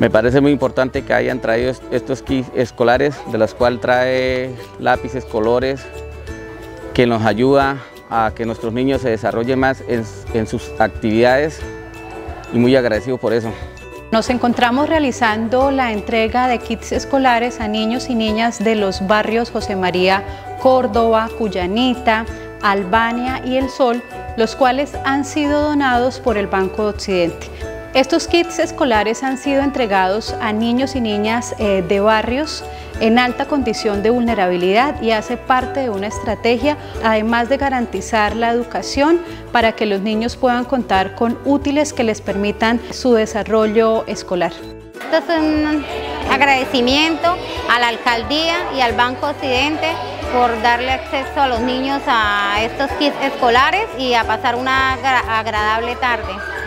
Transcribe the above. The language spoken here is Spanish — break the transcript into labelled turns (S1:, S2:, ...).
S1: Me parece muy importante que hayan traído estos kits escolares, de los cuales trae lápices, colores, que nos ayuda a que nuestros niños se desarrollen más en, en sus actividades y muy agradecido por eso.
S2: Nos encontramos realizando la entrega de kits escolares a niños y niñas de los barrios José María Córdoba, Cuyanita, Albania y El Sol, los cuales han sido donados por el Banco de Occidente. Estos kits escolares han sido entregados a niños y niñas eh, de barrios en alta condición de vulnerabilidad y hace parte de una estrategia, además de garantizar la educación para que los niños puedan contar con útiles que les permitan su desarrollo escolar.
S3: Esto es un agradecimiento a la alcaldía y al Banco Occidente por darle acceso a los niños a estos kits escolares y a pasar una agradable tarde.